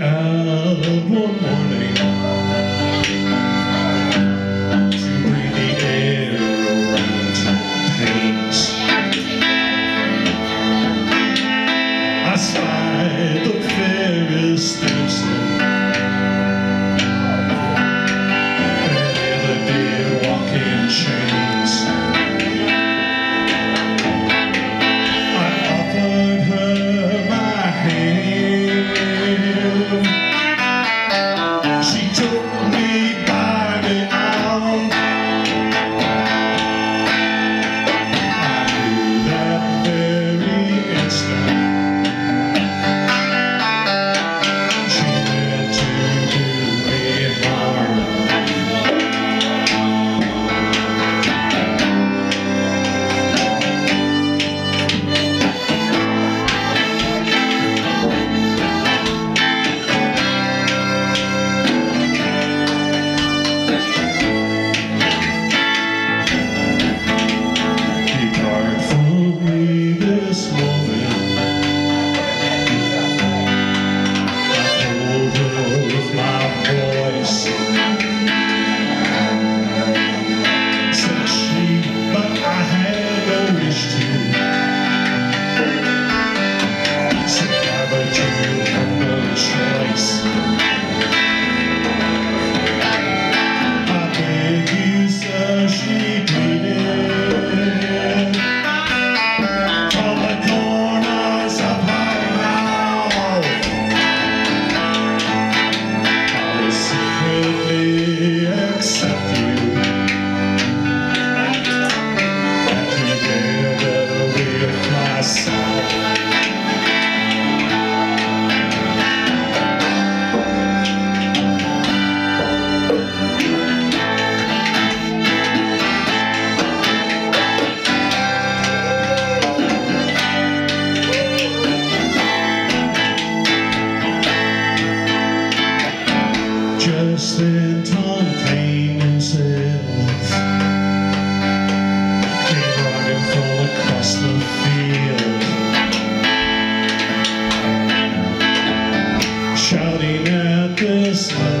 out of one morning. just in time. Lonely